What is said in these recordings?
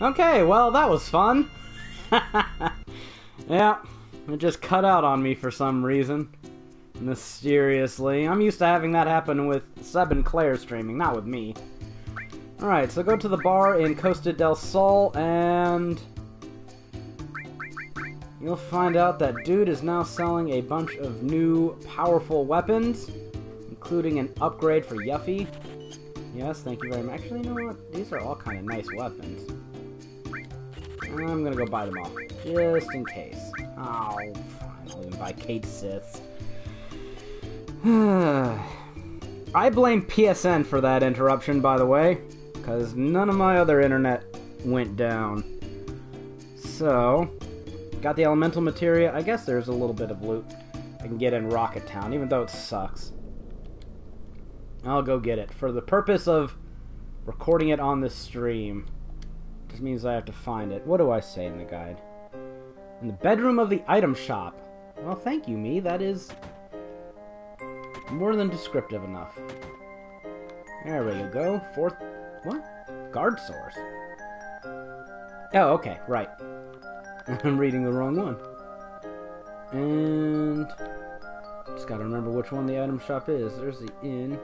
Okay, well, that was fun. yeah, it just cut out on me for some reason. Mysteriously. I'm used to having that happen with Seb and Claire streaming, not with me. Alright, so go to the bar in Costa del Sol and... You'll find out that dude is now selling a bunch of new powerful weapons, including an upgrade for Yuffie. Yes, thank you very much. Actually, you know what? These are all kind of nice weapons. I'm gonna go buy them all, just in case. Oh, fine, I'll even buy Cait Sith. I blame PSN for that interruption, by the way, because none of my other internet went down. So, got the elemental materia. I guess there's a little bit of loot I can get in Rocket Town, even though it sucks. I'll go get it for the purpose of recording it on the stream. Just means I have to find it. What do I say in the guide? In the bedroom of the item shop. Well, thank you, me. That is more than descriptive enough. There we go. Fourth... What? Guard source. Oh, okay. Right. I'm reading the wrong one. And... Just gotta remember which one the item shop is. There's the inn.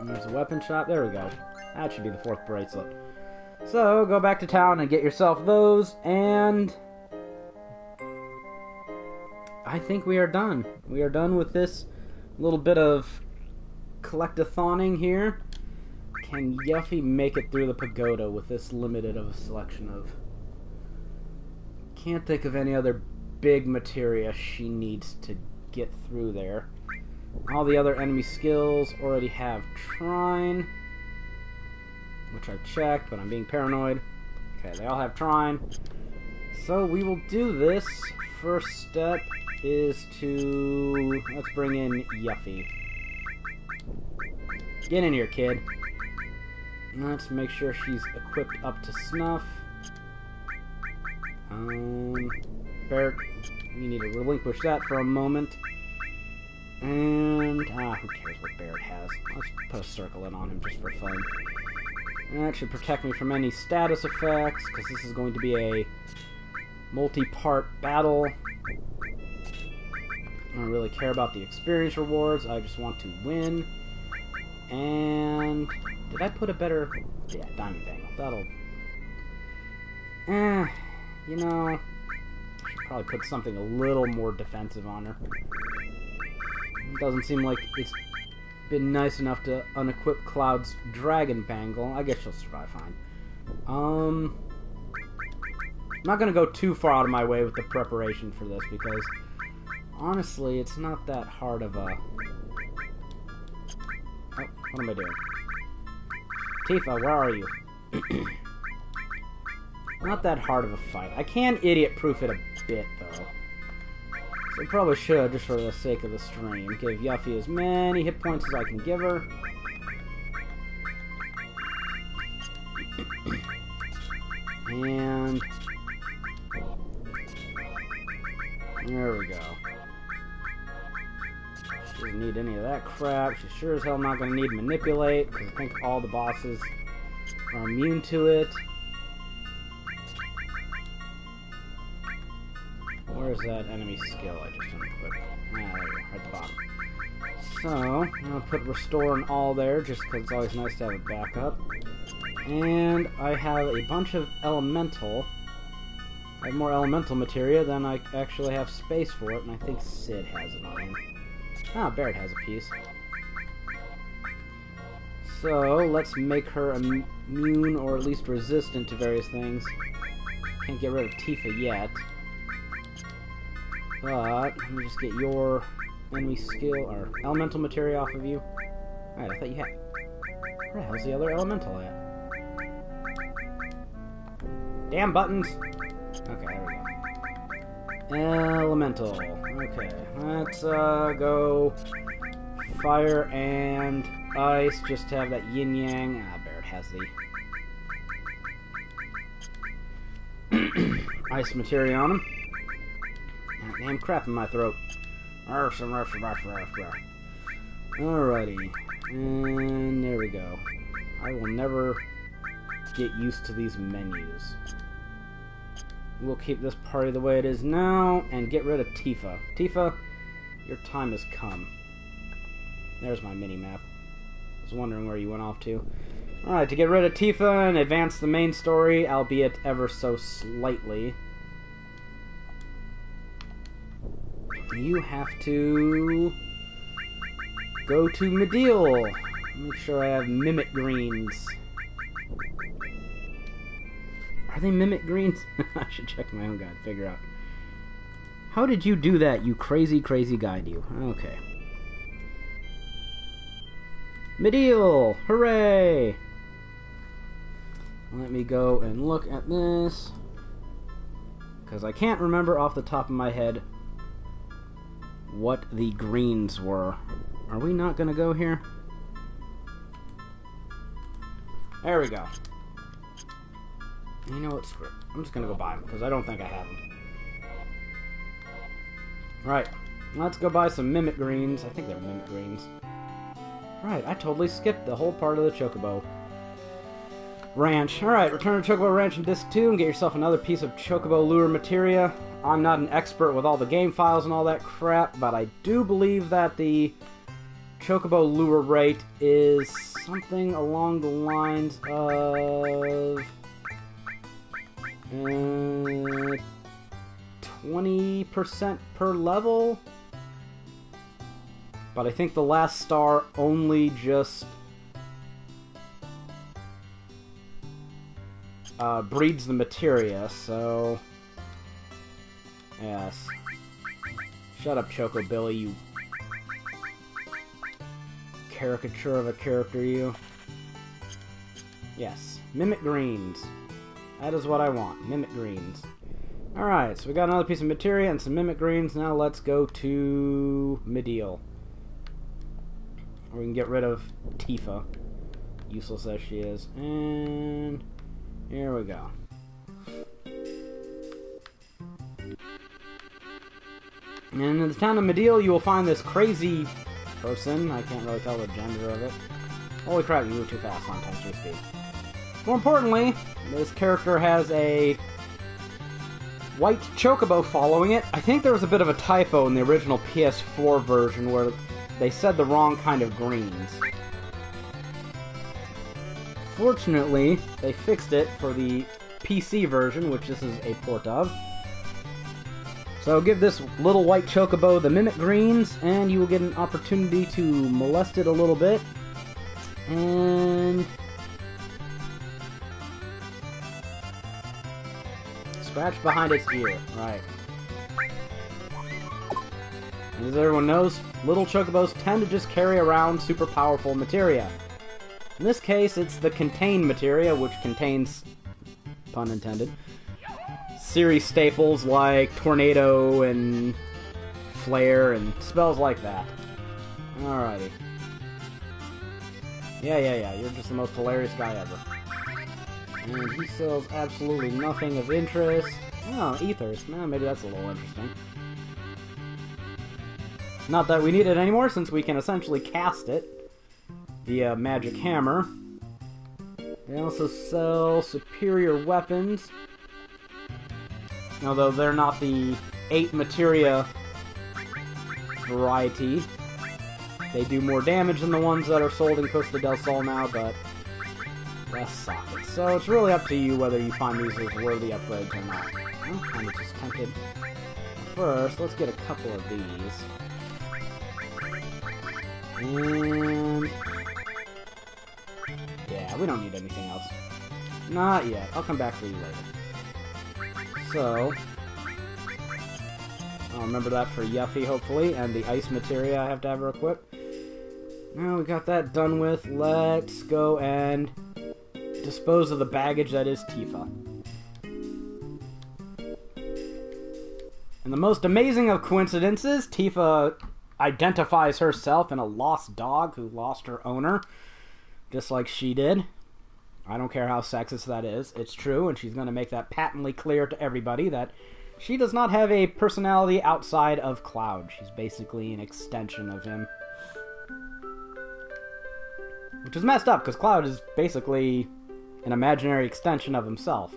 And there's the weapon shop. There we go. That should be the fourth bracelet. So, go back to town and get yourself those, and... I think we are done. We are done with this little bit of collectathoning here. Can Yuffie make it through the pagoda with this limited of a selection of... Can't think of any other big materia she needs to get through there. All the other enemy skills already have Trine which I've checked, but I'm being paranoid. Okay, they all have Trine. So we will do this. First step is to... Let's bring in Yuffie. Get in here, kid. Let's make sure she's equipped up to snuff. Um, Barret, we need to relinquish that for a moment. And, ah, who cares what Barret has? Let's put a circle in on him just for fun. That should protect me from any status effects, because this is going to be a multi-part battle. I don't really care about the experience rewards, I just want to win. And... Did I put a better... Yeah, Diamond Bangle. That'll... Eh, you know... I should probably put something a little more defensive on her. It doesn't seem like it's been nice enough to unequip Cloud's Dragon Bangle. I guess she'll survive fine. Um, I'm not going to go too far out of my way with the preparation for this because, honestly, it's not that hard of a... Oh, what am I doing? Tifa, where are you? not that hard of a fight. I can idiot-proof it a bit, though. So I probably should, just for the sake of the stream, give Yuffie as many hit points as I can give her. and... There we go. She doesn't need any of that crap. She's sure as hell not going to need Manipulate, because I think all the bosses are immune to it. Where's that enemy skill I just unequipped? Ah, there you go, at the bottom. So, I'm going to put Restore and all there, just because it's always nice to have a backup. And I have a bunch of Elemental. I have more Elemental materia than I actually have space for it, and I think Cid has it on him. Ah, Barret has a piece. So, let's make her immune or at least resistant to various things. Can't get rid of Tifa yet. But, let me just get your enemy skill, or elemental materia off of you. Alright, I thought you had... Where the hell's the other elemental at? Damn buttons! Okay, there we go. Elemental. Okay, let's uh, go fire and ice, just to have that yin-yang. Ah, Barret has the ice material on him. Damn crap in my throat. Alrighty. And there we go. I will never get used to these menus. We'll keep this party the way it is now and get rid of Tifa. Tifa, your time has come. There's my mini-map. I was wondering where you went off to. Alright, to get rid of Tifa and advance the main story, albeit ever so slightly, you have to go to Mideel. Make sure I have Mimic Greens. Are they Mimic Greens? I should check my own guide, figure out. How did you do that, you crazy, crazy guide, you? Okay. Mideel! Hooray! Let me go and look at this. Because I can't remember off the top of my head what the greens were. Are we not going to go here? There we go. You know what? Screw. I'm just going to go buy them because I don't think I have them. Right. Let's go buy some Mimic Greens. I think they're Mimic Greens. Right, I totally skipped the whole part of the Chocobo Ranch. Alright, return to Chocobo Ranch in Disc 2 and get yourself another piece of Chocobo Lure materia. I'm not an expert with all the game files and all that crap, but I do believe that the Chocobo Lure rate is something along the lines of... Uh, 20% per level? But I think the last star only just uh, breeds the materia, so... Yes. Shut up, Choco Billy, you caricature of a character, you. Yes. Mimic Greens. That is what I want. Mimic Greens. Alright, so we got another piece of materia and some Mimic Greens. Now let's go to Mideel. We can get rid of Tifa. Useless as she is. And here we go. And in the town of Mideel, you will find this crazy person. I can't really tell the gender of it. Holy crap, you move too fast on times 3 speed. More importantly, this character has a white chocobo following it. I think there was a bit of a typo in the original PS4 version where they said the wrong kind of greens. Fortunately, they fixed it for the PC version, which this is a port of. So give this little white chocobo the Mimic Greens, and you will get an opportunity to molest it a little bit. And... Scratch behind its ear. Right. As everyone knows, little chocobos tend to just carry around super powerful materia. In this case, it's the contain materia, which contains, pun intended, series staples like Tornado and Flare and spells like that. Alrighty. Yeah, yeah, yeah, you're just the most hilarious guy ever. And he sells absolutely nothing of interest. Oh, ethers. Eh, maybe that's a little interesting. Not that we need it anymore, since we can essentially cast it via Magic Hammer. They also sell superior weapons, although they're not the 8 materia variety. They do more damage than the ones that are sold in Costa del Sol now, but less sockets. So it's really up to you whether you find these as worthy upgrades or not. I'm kind of just tempted. First, let's get a couple of these. And... Yeah, we don't need anything else. Not yet. I'll come back for you later. So... I'll remember that for Yuffie, hopefully, and the ice materia I have to have her equip. Now we got that done with. Let's go and dispose of the baggage that is Tifa. And the most amazing of coincidences, Tifa identifies herself in a lost dog who lost her owner, just like she did. I don't care how sexist that is. It's true, and she's going to make that patently clear to everybody that she does not have a personality outside of Cloud. She's basically an extension of him. Which is messed up, because Cloud is basically an imaginary extension of himself.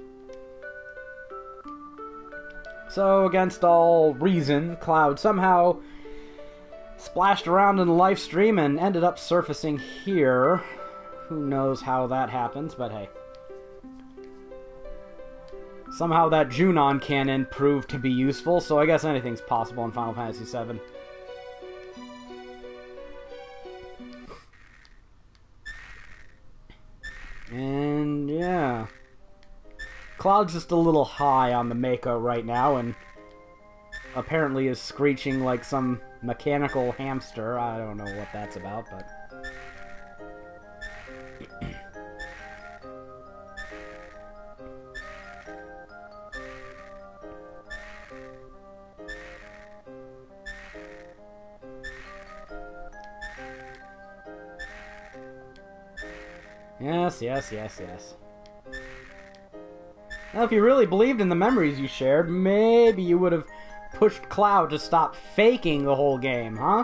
So, against all reason, Cloud somehow splashed around in the Lifestream and ended up surfacing here. Who knows how that happens, but hey. Somehow that Junon cannon proved to be useful, so I guess anything's possible in Final Fantasy VII. And yeah. Cloud's just a little high on the Mako right now and apparently is screeching like some mechanical hamster. I don't know what that's about, but. Yes, yes, yes, yes. Now, if you really believed in the memories you shared, maybe you would have pushed Cloud to stop faking the whole game, huh?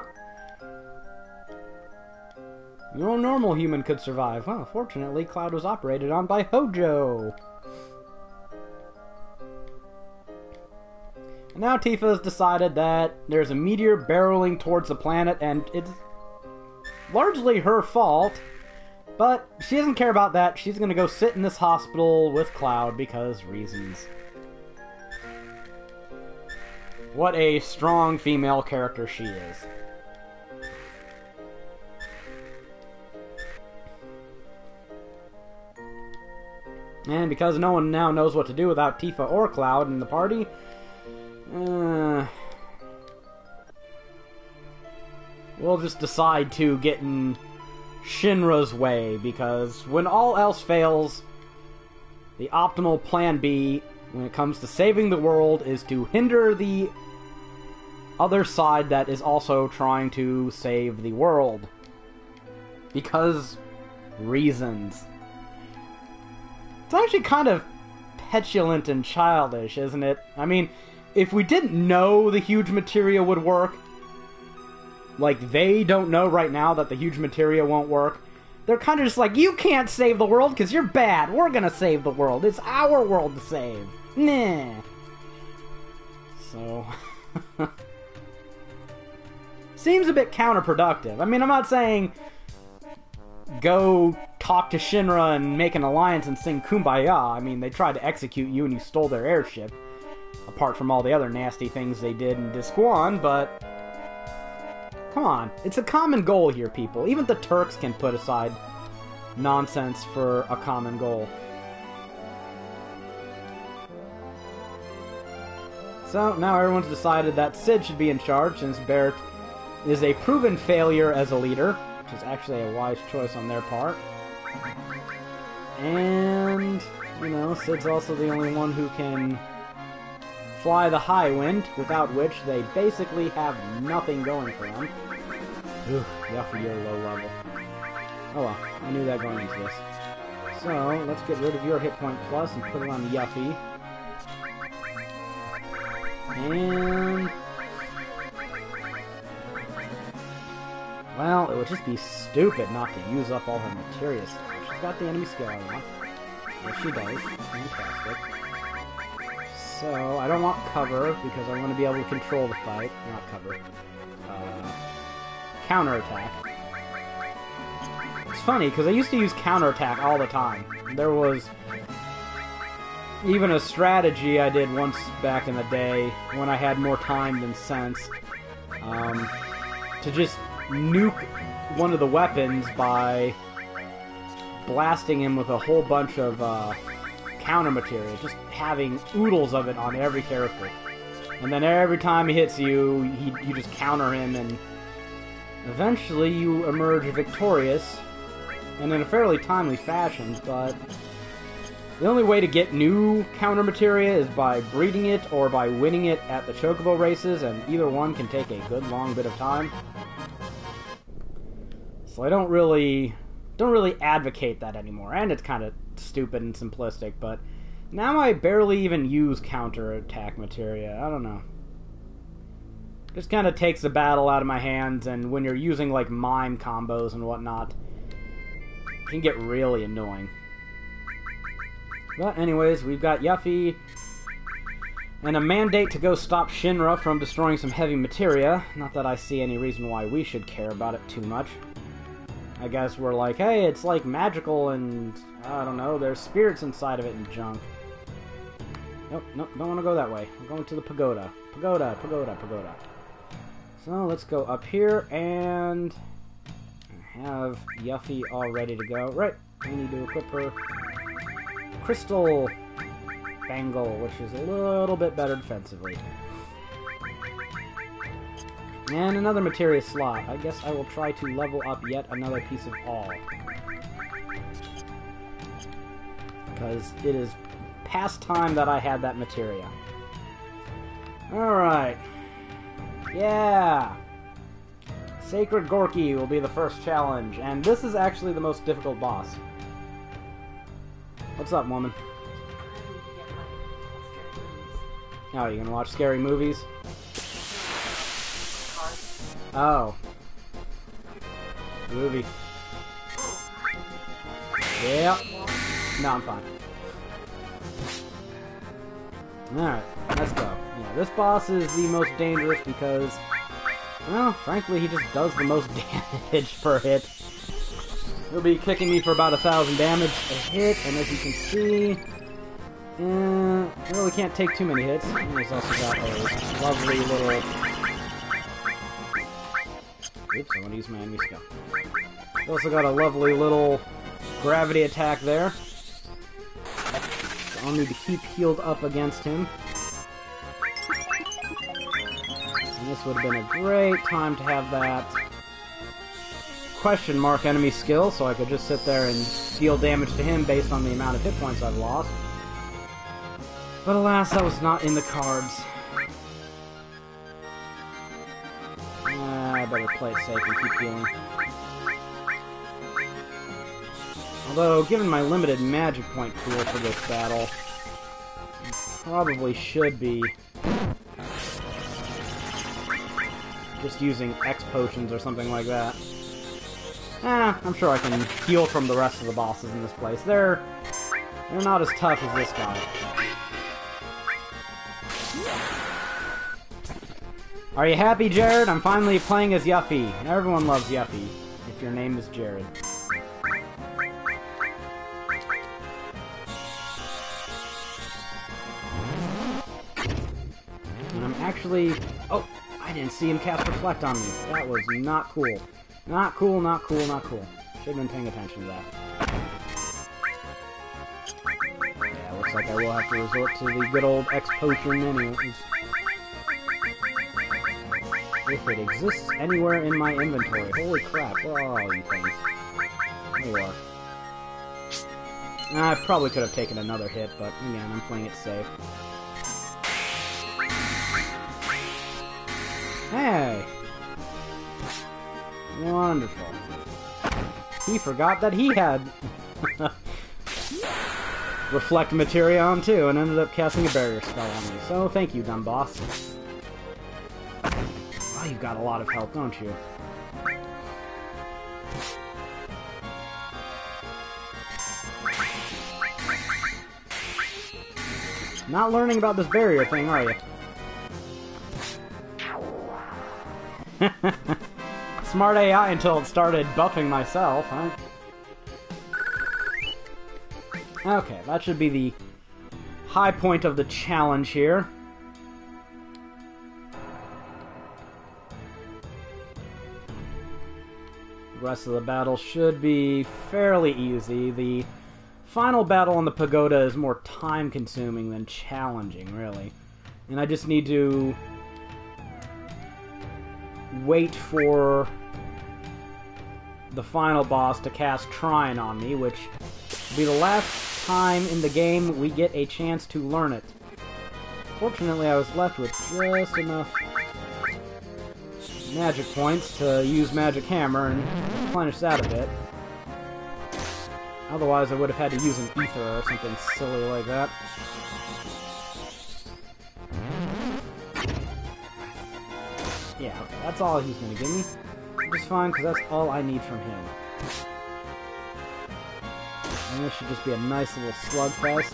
No normal human could survive. Well, fortunately, Cloud was operated on by Hojo. now Tifa has decided that there's a meteor barreling towards the planet, and it's largely her fault but she doesn't care about that. She's gonna go sit in this hospital with Cloud because reasons. What a strong female character she is. And because no one now knows what to do without Tifa or Cloud in the party, uh, we'll just decide to get in Shinra's way, because when all else fails, the optimal plan B when it comes to saving the world is to hinder the other side that is also trying to save the world. Because reasons. It's actually kind of petulant and childish, isn't it? I mean, if we didn't know the huge materia would work, like, they don't know right now that the huge materia won't work. They're kind of just like, you can't save the world because you're bad. We're gonna save the world. It's our world to save. Nah. So. Seems a bit counterproductive. I mean, I'm not saying go talk to Shinra and make an alliance and sing Kumbaya. I mean, they tried to execute you and you stole their airship. Apart from all the other nasty things they did in 1, but Come on, it's a common goal here, people. Even the Turks can put aside nonsense for a common goal. So, now everyone's decided that Cid should be in charge, since Barret is a proven failure as a leader, which is actually a wise choice on their part. And, you know, Cid's also the only one who can fly the Highwind, without which they basically have nothing going for them. Yuffie, you're low level. Oh well, I knew that going into this. So, let's get rid of your hit point plus and put it on Yuffie. And... Well, it would just be stupid not to use up all her materia She's got the enemy skill I. Yes, she does. Fantastic. So, I don't want cover, because I want to be able to control the fight. Not cover. Uh, counterattack. It's funny, because I used to use counterattack all the time. There was even a strategy I did once back in the day, when I had more time than sense, um, to just nuke one of the weapons by blasting him with a whole bunch of uh, counter material, just having oodles of it on every character. And then every time he hits you, he, you just counter him, and eventually you emerge victorious, and in a fairly timely fashion, but the only way to get new counter materia is by breeding it or by winning it at the Chocobo races, and either one can take a good long bit of time. So I don't really don't really advocate that anymore, and it's kind of stupid and simplistic, but now I barely even use counter-attack materia. I don't know. Just kind of takes the battle out of my hands, and when you're using, like, mime combos and whatnot, it can get really annoying. But anyways, we've got Yuffie and a mandate to go stop Shinra from destroying some heavy materia. Not that I see any reason why we should care about it too much. I guess we're like, hey, it's like magical and, I don't know, there's spirits inside of it and junk. Nope, nope, don't want to go that way. I'm going to the pagoda. Pagoda, pagoda, pagoda. So let's go up here and have Yuffie all ready to go. Right, I need to equip her Crystal Bangle, which is a little bit better defensively. And another materia slot. I guess I will try to level up yet another piece of all. Because it is past time that I had that materia. Alright. Yeah! Sacred Gorki will be the first challenge, and this is actually the most difficult boss. What's up, woman? Oh, you gonna watch scary movies? Oh. Movie. Yeah. No, I'm fine. Alright, let's go. This boss is the most dangerous because, well, frankly, he just does the most damage per hit. He'll be kicking me for about a thousand damage a hit, and as you can see, uh, I really can't take too many hits. And he's also got a lovely little Oops, I want to use my enemy skill. Also got a lovely little gravity attack there. So I'll need to keep healed up against him. And this would have been a great time to have that question mark enemy skill, so I could just sit there and deal damage to him based on the amount of hit points I've lost. But alas, that was not in the cards. I better play it safe and keep healing. Although, given my limited magic point pool for this battle, probably should be just using X potions or something like that. Eh, I'm sure I can heal from the rest of the bosses in this place. They're they're not as tough as this guy. Are you happy, Jared? I'm finally playing as Yuffie. Everyone loves Yuffie, if your name is Jared. And I'm actually... Oh, I didn't see him cast Reflect on me. That was not cool. Not cool, not cool, not cool. Should have been paying attention to that. Yeah, looks like I will have to resort to the good old X potion anyways. If it exists anywhere in my inventory. Holy crap, where are all you things? There you are. I probably could have taken another hit, but again, I'm playing it safe. Hey! Wonderful. He forgot that he had Reflect Materia on too, and ended up casting a barrier spell on me. So thank you, dumb boss. Oh, you've got a lot of health, don't you? Not learning about this barrier thing, are you? Smart AI until it started buffing myself, huh? Okay, that should be the high point of the challenge here. The rest of the battle should be fairly easy. The final battle on the pagoda is more time-consuming than challenging, really. And I just need to wait for the final boss to cast Trine on me, which will be the last time in the game we get a chance to learn it. Fortunately, I was left with just enough magic points to use Magic Hammer and replenish that a bit. Otherwise, I would have had to use an Ether or something silly like that. Yeah, that's all he's gonna give me. Which is fine, because that's all I need from him. And this should just be a nice little slugfest.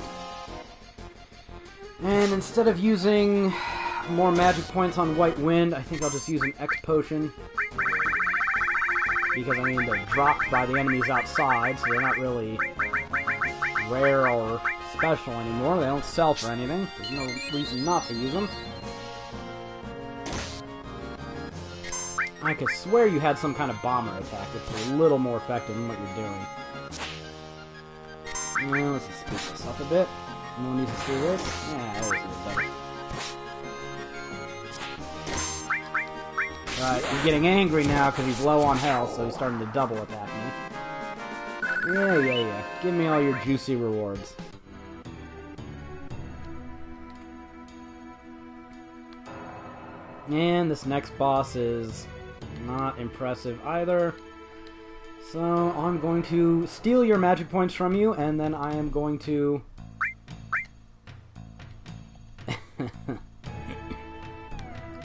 And instead of using more magic points on White Wind, I think I'll just use an X Potion. Because, I mean, they're dropped by the enemies outside, so they're not really rare or special anymore. They don't sell for anything. There's no reason not to use them. I could swear you had some kind of bomber attack that's a little more effective than what you're doing. Well, let's just speed this up a bit. No need to see this. Yeah, this is better. Right, he's getting angry now because he's low on health, so he's starting to double attack me. Yeah, yeah, yeah. Give me all your juicy rewards. And this next boss is not impressive either. So I'm going to steal your magic points from you, and then I am going to...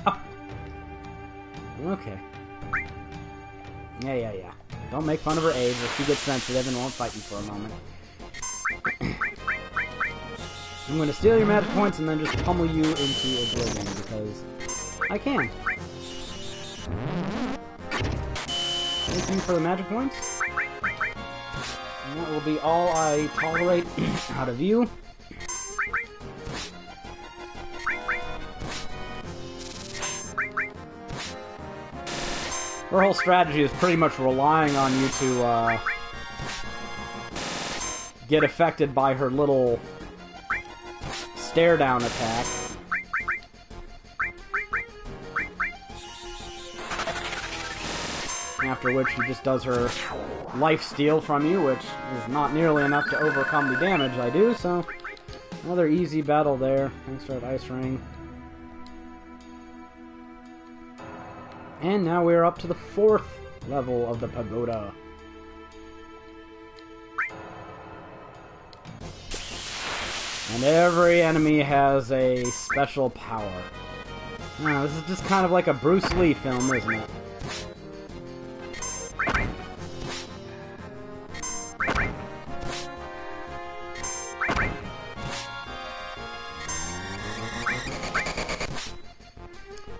oh. Okay. Yeah, yeah, yeah. Don't make fun of her age, or she gets sensitive and won't fight you for a moment. I'm going to steal your magic points and then just pummel you into oblivion, because I can. Thank you for the magic points. And that will be all I tolerate out of you. Her whole strategy is pretty much relying on you to uh, get affected by her little stare down attack. After which she just does her life steal from you, which is not nearly enough to overcome the damage I do, so another easy battle there. Thanks for that ice ring. And now we're up to the fourth level of the pagoda. And every enemy has a special power. Now, this is just kind of like a Bruce Lee film, isn't it?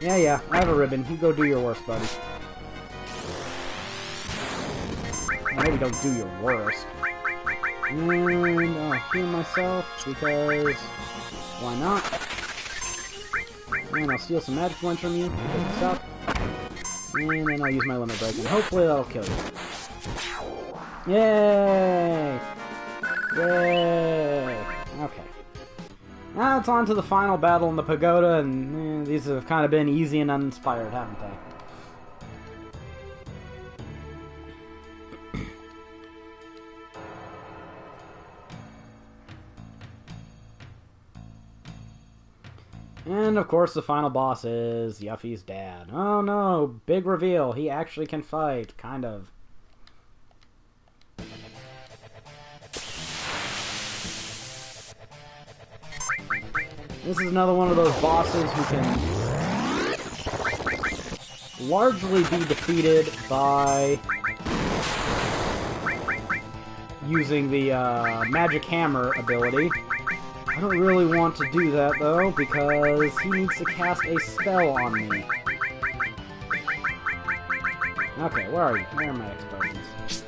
Yeah, yeah, I have a ribbon. You go do your worst, buddy. Maybe don't do your worst. And I'll heal myself, because why not? And I'll steal some magic points from you, because. And then I'll use my limit break, and hopefully that'll kill you. Yay! Yay! Now it's on to the final battle in the pagoda, and eh, these have kind of been easy and uninspired, haven't they? And of course, the final boss is Yuffie's dad. Oh no, big reveal. He actually can fight, kind of. This is another one of those bosses who can largely be defeated by using the uh, Magic Hammer ability. I don't really want to do that, though, because he needs to cast a spell on me. Okay, where are you? Where are my explosions?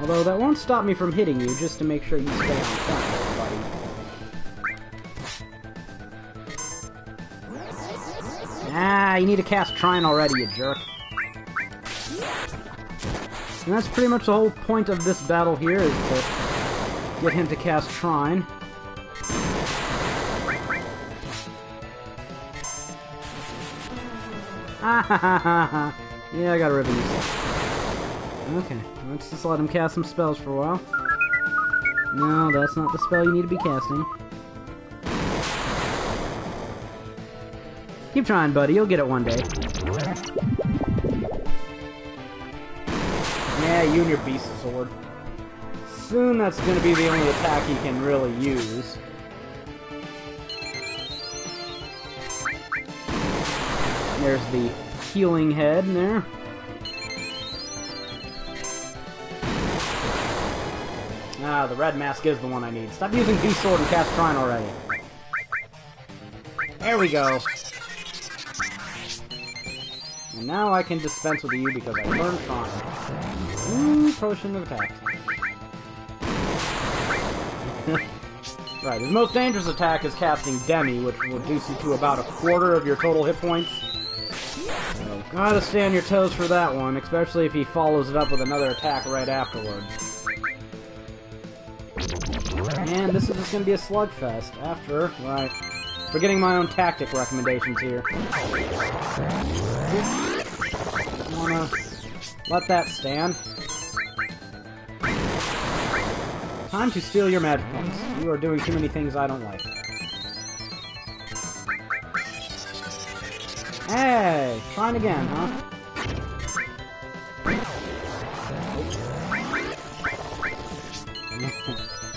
Although that won't stop me from hitting you, just to make sure you stay on front, buddy. Ah, you need to cast Trine already, you jerk. And that's pretty much the whole point of this battle here, is to get him to cast Trine. Ah ha ha ha ha. Yeah, I got a ribbon. Okay, let's just let him cast some spells for a while. No, that's not the spell you need to be casting. Keep trying, buddy. You'll get it one day. Yeah, you and your beast sword. Soon that's going to be the only attack he can really use. There's the healing head in there. Ah, the red mask is the one I need. Stop using Beast Sword and cast Trine already. There we go. And now I can dispense with you because I learned Trine. Ooh, shouldn't have attacked. right, his most dangerous attack is casting Demi, which will reduce you to about a quarter of your total hit points. So, gotta stay on your toes for that one, especially if he follows it up with another attack right afterwards. And this is just gonna be a slugfest after, right. Forgetting my own tactic recommendations here. Wanna let that stand. Time to steal your magic points. You are doing too many things I don't like. Hey! Trying again, huh?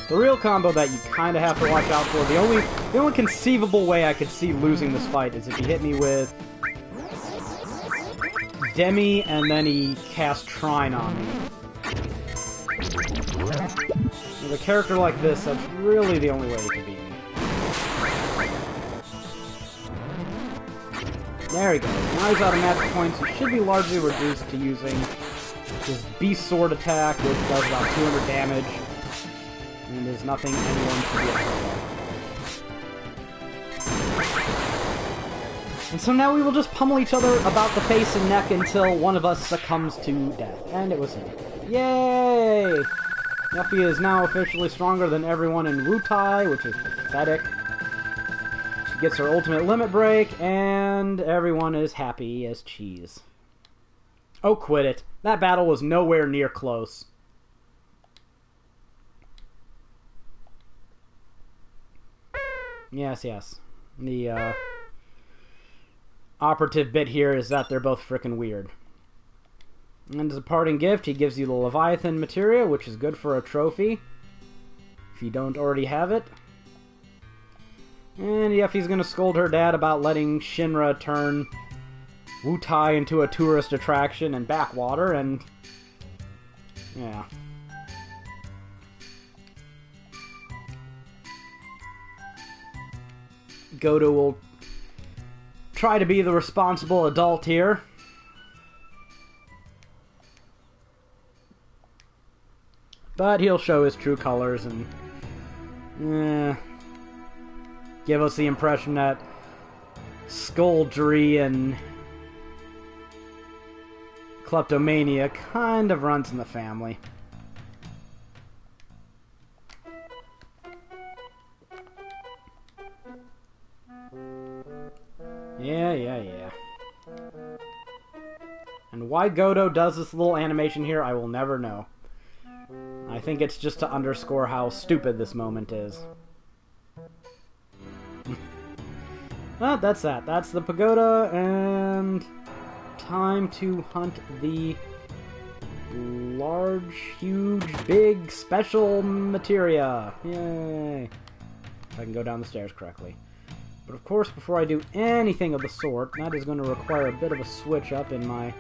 The real combo that you kind of have to watch out for, the only the only conceivable way I could see losing this fight is if he hit me with Demi and then he cast Trine on me. With a character like this, that's really the only way he beat me. There he goes. Now he's out of magic points. He should be largely reduced to using his Beast Sword attack, which does about 200 damage. Nothing anyone should be afraid of. And so now we will just pummel each other about the face and neck until one of us succumbs to death. And it was him. Yay! Yuffie is now officially stronger than everyone in Wutai, which is pathetic. She gets her ultimate limit break, and everyone is happy as cheese. Oh, quit it. That battle was nowhere near close. Yes, yes. The, uh, operative bit here is that they're both freaking weird. And as a parting gift, he gives you the Leviathan material, which is good for a trophy. If you don't already have it. And Yuffie's gonna scold her dad about letting Shinra turn Wutai into a tourist attraction and backwater, and... Yeah. Godo will try to be the responsible adult here. But he'll show his true colors and eh, give us the impression that scoldry and kleptomania kind of runs in the family. Yeah, yeah, yeah. And why Godo does this little animation here, I will never know. I think it's just to underscore how stupid this moment is. well, ah, that's that. That's the pagoda, and time to hunt the large, huge, big, special materia. Yay! If I can go down the stairs correctly. But of course, before I do anything of the sort, that is going to require a bit of a switch up in my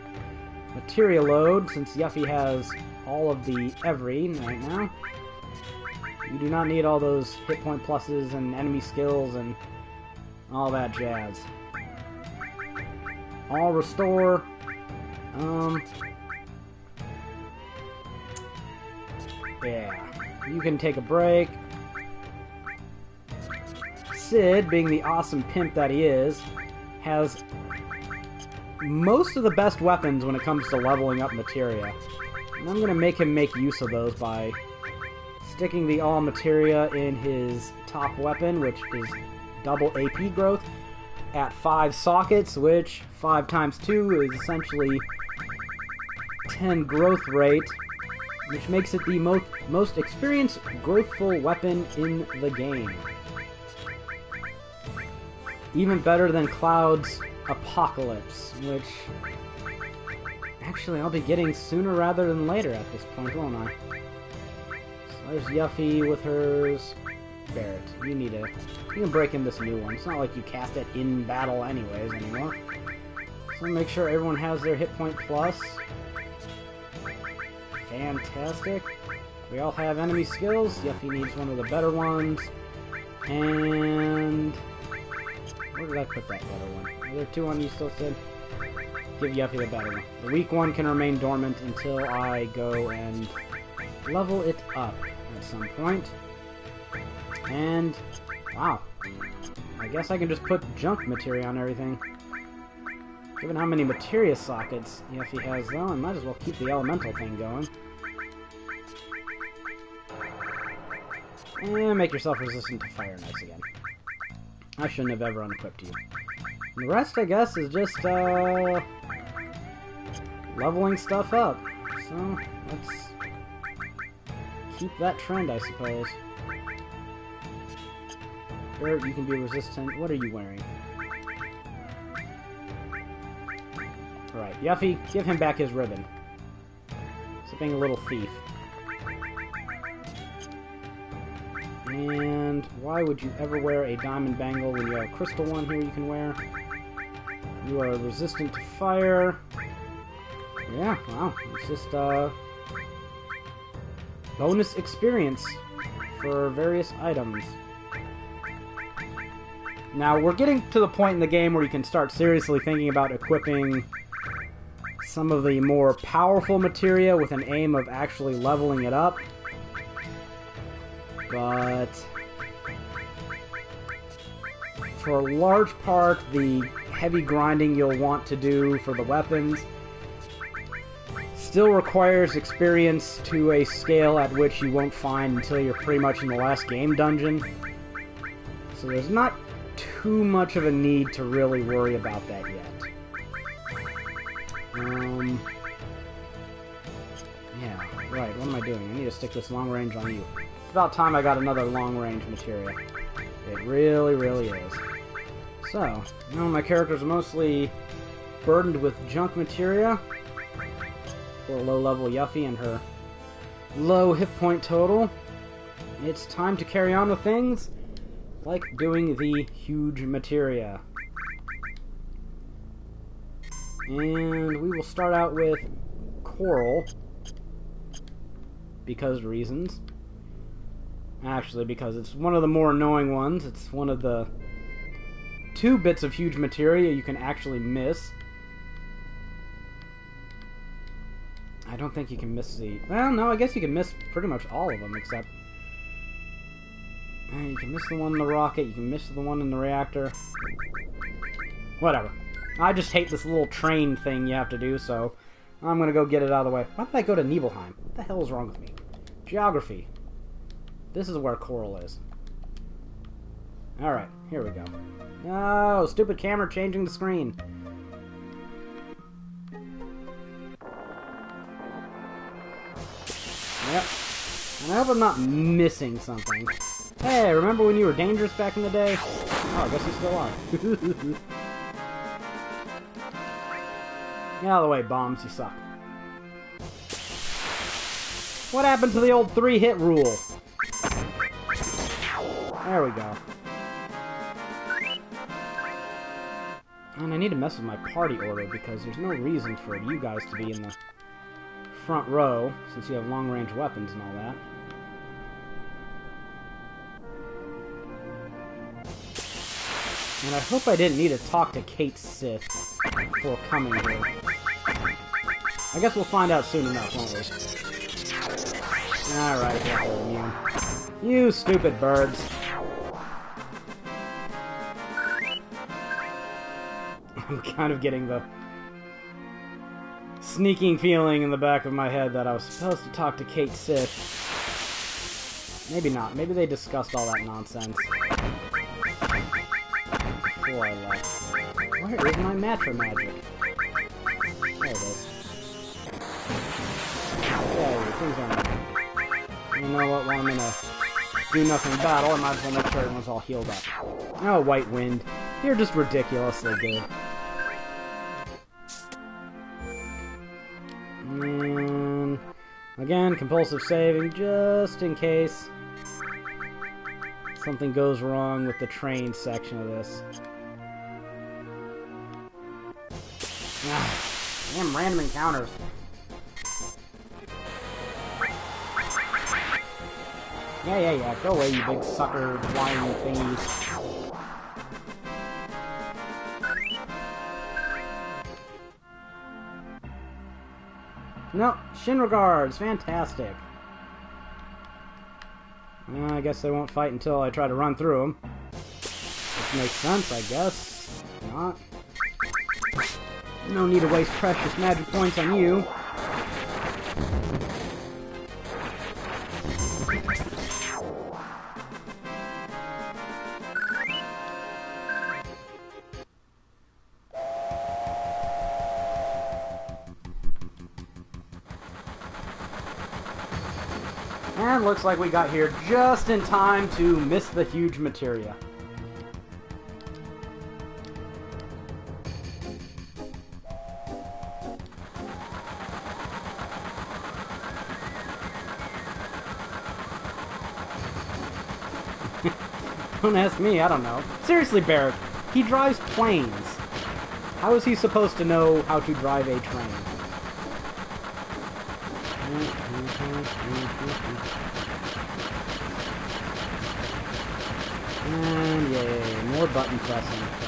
material load, since Yuffie has all of the every right now. You do not need all those hit point pluses and enemy skills and all that jazz. All restore. Um. Yeah. You can take a break. Cid, being the awesome pimp that he is, has most of the best weapons when it comes to leveling up materia. And I'm going to make him make use of those by sticking the all materia in his top weapon, which is double AP growth, at 5 sockets, which 5 times 2 is essentially 10 growth rate, which makes it the most, most experienced growthful weapon in the game. Even better than Cloud's Apocalypse, which Actually, I'll be getting sooner rather than later at this point, won't I? So there's Yuffie with hers. Barret, you need to... You can break in this new one. It's not like you cast it in battle anyways anymore. So make sure everyone has their hit point plus. Fantastic. We all have enemy skills. Yuffie needs one of the better ones. And... Where did I put that better one? Are there two on you still, Cid? Give Yuffie the better one. The weak one can remain dormant until I go and level it up at some point. And... Wow. I guess I can just put junk materia on everything. Given how many materia sockets Yuffie has, though, I might as well keep the elemental thing going. And make yourself resistant to fire nice again. I shouldn't have ever unequipped you. And the rest, I guess, is just, uh... Leveling stuff up. So, let's... Keep that trend, I suppose. Dirt, you can be resistant. What are you wearing? Alright, Yuffie, give him back his ribbon. Stop being a little thief. And why would you ever wear a diamond bangle when you have a crystal one here you can wear? You are resistant to fire. Yeah, wow. It's just, uh... Bonus experience for various items. Now, we're getting to the point in the game where you can start seriously thinking about equipping some of the more powerful materia with an aim of actually leveling it up. But for a large part, the heavy grinding you'll want to do for the weapons still requires experience to a scale at which you won't find until you're pretty much in the last game dungeon. So there's not too much of a need to really worry about that yet. Um, yeah, right, what am I doing? I need to stick this long range on you. It's about time I got another long range materia. It really, really is. So, now my characters mostly burdened with junk materia. For low-level Yuffie and her low hit point total. It's time to carry on with things like doing the huge materia. And we will start out with Corel. Because reasons. Actually, because it's one of the more annoying ones. It's one of the two bits of huge materia you can actually miss. I don't think you can miss the... Well, no, I guess you can miss pretty much all of them, except... Eh, you can miss the one in the rocket, you can miss the one in the reactor. Whatever. I just hate this little train thing you have to do, so I'm gonna go get it out of the way. Why did I go to Nibelheim? What the hell is wrong with me? Geography. This is where Corel is. Alright, here we go. No, stupid camera changing the screen. Yep. And I hope I'm not missing something. Hey, remember when you were dangerous back in the day? Oh, I guess you still are. Get out of the way, bombs. You suck. What happened to the old three-hit rule? There we go. And I need to mess with my party order because there's no reason for you guys to be in the front row since you have long-range weapons and all that. And I hope I didn't need to talk to Cait Sith before coming here. I guess we'll find out soon enough, won't we? Alright. You stupid birds. I'm kind of getting the sneaking feeling in the back of my head that I was supposed to talk to Cait Sith. Maybe not. Maybe they discussed all that nonsense before I left. Where is my Matra magic? There it is. Yeah, things are You know what, while I'm in a do-nothing battle, I might as well make sure everyone's all healed up. Oh, White Wind. You're just ridiculously good. And again, compulsive saving just in case something goes wrong with the train section of this. Ah, damn random encounters. Yeah, yeah, yeah. Go away, you big sucker, whiny thingies. No, Shinra guards. Fantastic. Uh, I guess they won't fight until I try to run through them. Which makes sense, I guess. Not. No need to waste precious magic points on you. Looks like we got here just in time to miss the huge materia. don't ask me, I don't know. Seriously, Barret, he drives planes. How is he supposed to know how to drive a train? Mm, and yay, more button pressing.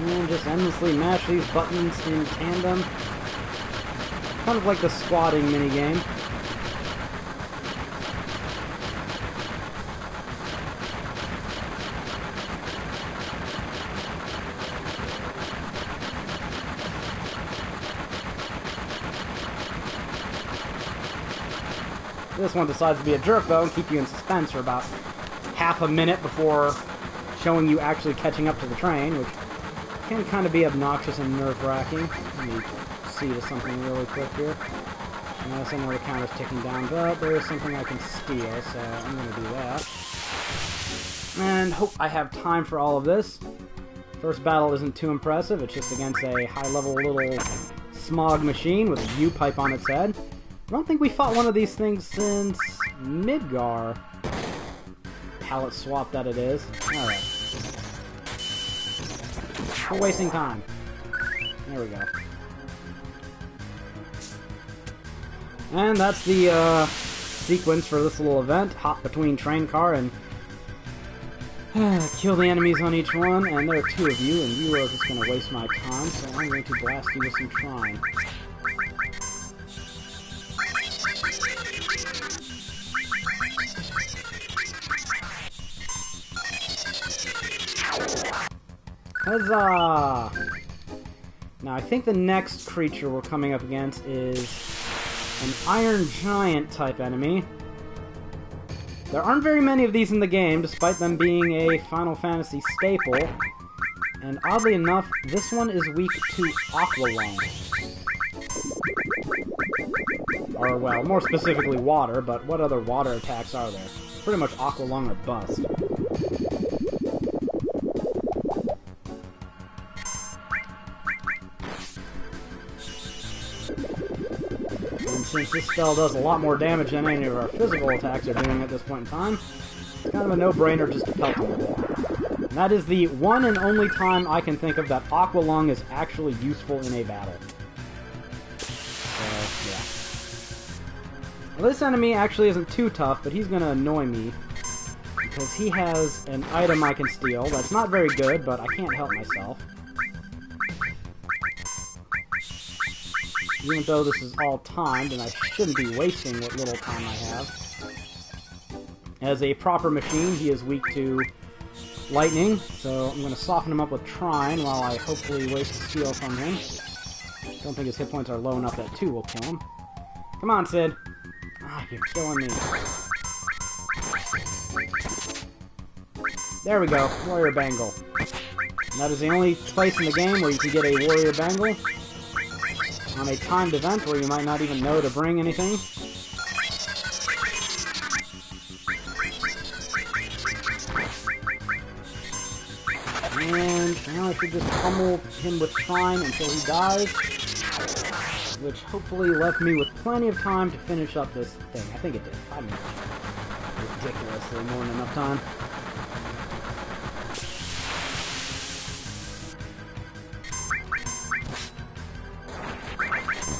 And just endlessly mash these buttons in tandem. Kind of like the squatting minigame. This one decides to be a jerk, though, and keep you in suspense for about half a minute before showing you actually catching up to the train, which can kind of be obnoxious and nerve-wracking. Let me see to something really quick here. Uh, I know the counter's ticking down, but there is something I can steal, so I'm going to do that. And hope I have time for all of this. First battle isn't too impressive, it's just against a high-level little smog machine with a U-pipe on its head. I don't think we fought one of these things since Midgar. Palette swap that it is. Alright. We're wasting time. There we go. And that's the uh, sequence for this little event. Hop between train car and kill the enemies on each one. And there are two of you, and you are just going to waste my time, so I'm going to blast you with some Trine. Huzzah! Now, I think the next creature we're coming up against is an Iron Giant type enemy. There aren't very many of these in the game, despite them being a Final Fantasy staple. And oddly enough, this one is weak to Aqualung. Or, well, more specifically water, but what other water attacks are there? Pretty much Aqualung or bust. Since this spell does a lot more damage than any of our physical attacks are doing at this point in time, it's kind of a no-brainer just to pelt him with it. That is the one and only time I can think of that Aqua Lung is actually useful in a battle. So, yeah. This enemy actually isn't too tough, but he's going to annoy me. Because he has an item I can steal that's not very good, but I can't help myself. Even though this is all timed and I shouldn't be wasting what little time I have. As a proper machine, he is weak to lightning, so I'm going to soften him up with Trine while I hopefully waste the steal from him. Don't think his hit points are low enough that 2 will kill him. Come on, Cid! Ah, you're killing me. There we go, Warrior Bangle. And that is the only place in the game where you can get a Warrior Bangle on a timed event where you might not even know to bring anything. And now I should just pummel him with Trine until he dies. Which hopefully left me with plenty of time to finish up this thing. I think it did. Five minutes. Ridiculously more than enough time.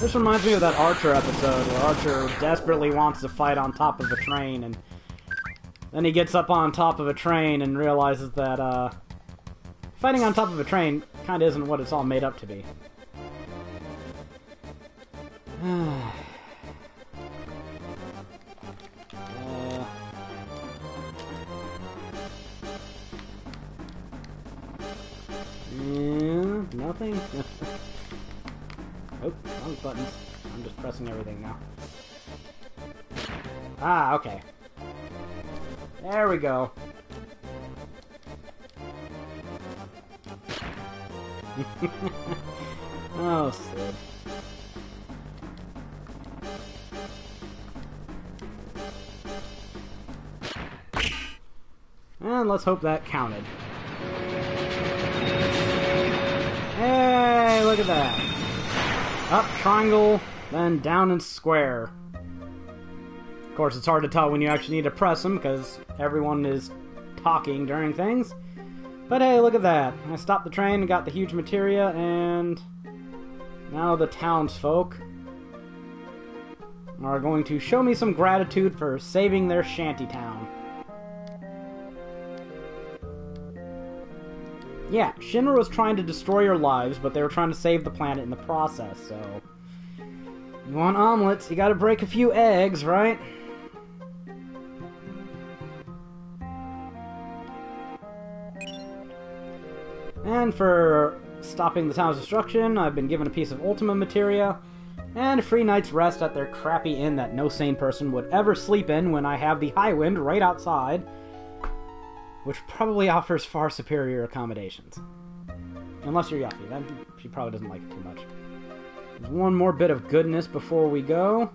This reminds me of that Archer episode where Archer desperately wants to fight on top of a train and then he gets up on top of a train and realizes that uh, fighting on top of a train kind of isn't what it's all made up to be. uh, yeah, nothing. oh, wrong buttons. I'm just pressing everything now. Ah, okay. There we go. oh, Cid. And let's hope that counted. Hey, look at that. Up triangle, then down and square. Of course, it's hard to tell when you actually need to press them because everyone is talking during things. But hey, look at that. I stopped the train and got the huge materia, and now the townsfolk are going to show me some gratitude for saving their shantytown. Yeah, Shinra was trying to destroy your lives, but they were trying to save the planet in the process, so... You want omelets, you gotta break a few eggs, right? And for stopping the town's destruction, I've been given a piece of Ultima materia, and a free night's rest at their crappy inn that no sane person would ever sleep in when I have the Highwind right outside, which probably offers far superior accommodations. Unless you're Yuffie, then she probably doesn't like it too much. There's one more bit of goodness before we go,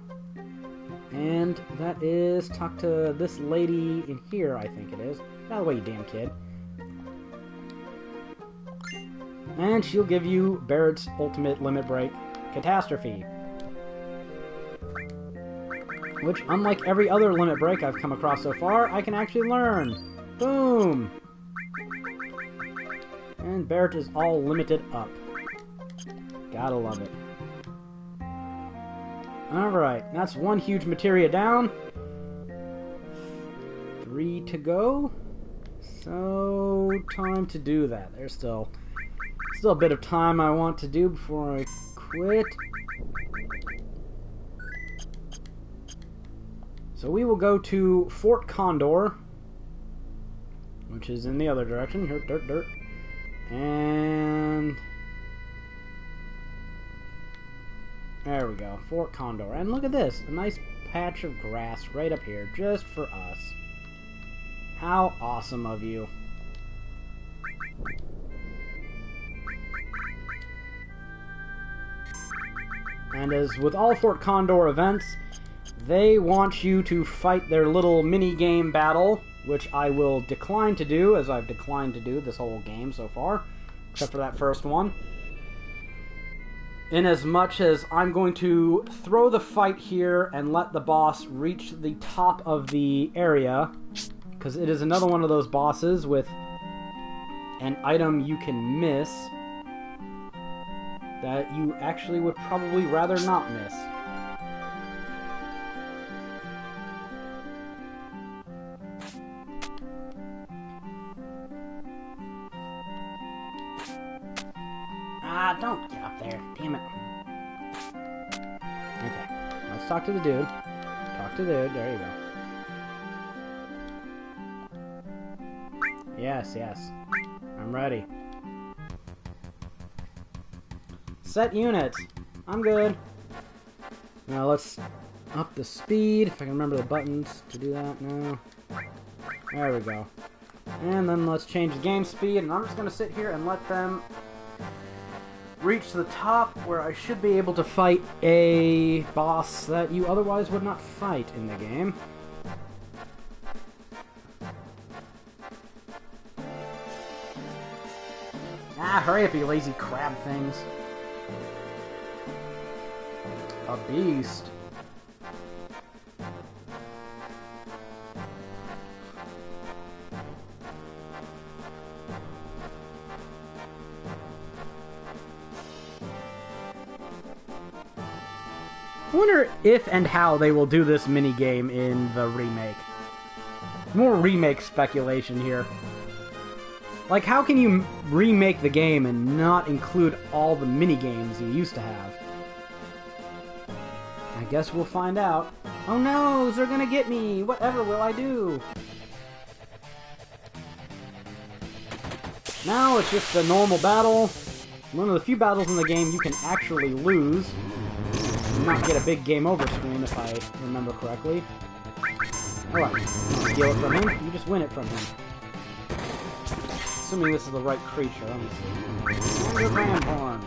and that is talk to this lady in here, I think it is. Out of the way, you damn kid. And she'll give you Barret's ultimate limit break, Catastrophe. Which, unlike every other limit break I've come across so far, I can actually learn. Boom! And Barret is all limited up. Gotta love it. Alright, that's one huge materia down. Three to go. So, time to do that. There's still Still a bit of time I want to do before I quit. So we will go to Fort Condor, which is in the other direction. Dirt, dirt, dirt. And... There we go, Fort Condor. And look at this, a nice patch of grass right up here, just for us. How awesome of you. And as with all Fort Condor events, they want you to fight their little mini-game battle, which I will decline to do, as I've declined to do this whole game so far, except for that first one. In as much as I'm going to throw the fight here and let the boss reach the top of the area, because it is another one of those bosses with an item you can miss that you actually would probably rather not miss. Talk to the dude. Talk to the dude. There you go. Yes, yes. I'm ready. Set units. I'm good. Now let's up the speed, if I can remember the buttons to do that now. There we go. And then let's change the game speed, and I'm just going to sit here and let them reach the top where I should be able to fight a boss that you otherwise would not fight in the game. Ah, hurry up, you lazy crab things. A beast. Wonder if and how they will do this mini game in the remake. More remake speculation here. Like, how can you remake the game and not include all the mini games you used to have? I guess we'll find out. Oh no, they're gonna get me! Whatever will I do? Now it's just a normal battle. One of the few battles in the game you can actually lose. Not get a big game over screen if I remember correctly. Alright, steal it from him, you just win it from him. Assuming this is the right creature, let me see. Ramhorn.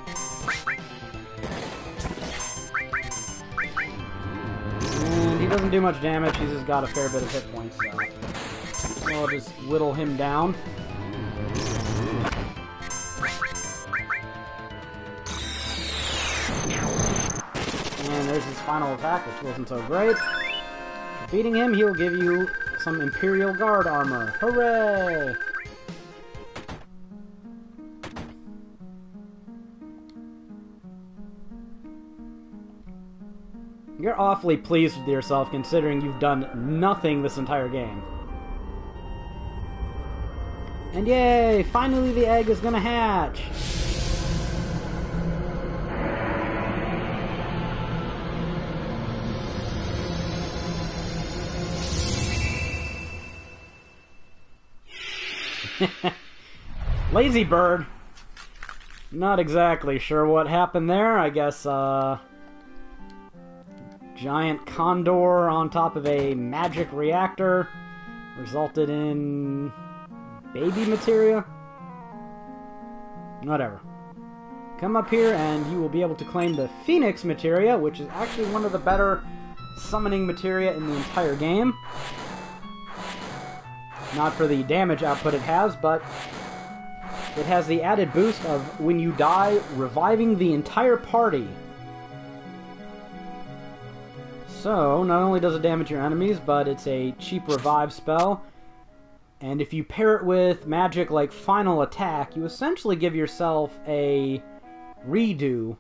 And he doesn't do much damage, he's just got a fair bit of hit points, so I'll just whittle him down. Final attack, which wasn't so great. Beating him, he'll give you some Imperial Guard armor. Hooray! You're awfully pleased with yourself considering you've done nothing this entire game. And yay! Finally the egg is gonna hatch! Lazy bird. Not exactly sure what happened there. I guess, uh... Giant condor on top of a magic reactor resulted in... baby materia? Whatever. Come up here and you will be able to claim the Phoenix materia, which is actually one of the better summoning materia in the entire game. Not for the damage output it has, but it has the added boost of when you die, reviving the entire party. So, not only does it damage your enemies, but it's a cheap revive spell. And if you pair it with magic like Final Attack, you essentially give yourself a redo.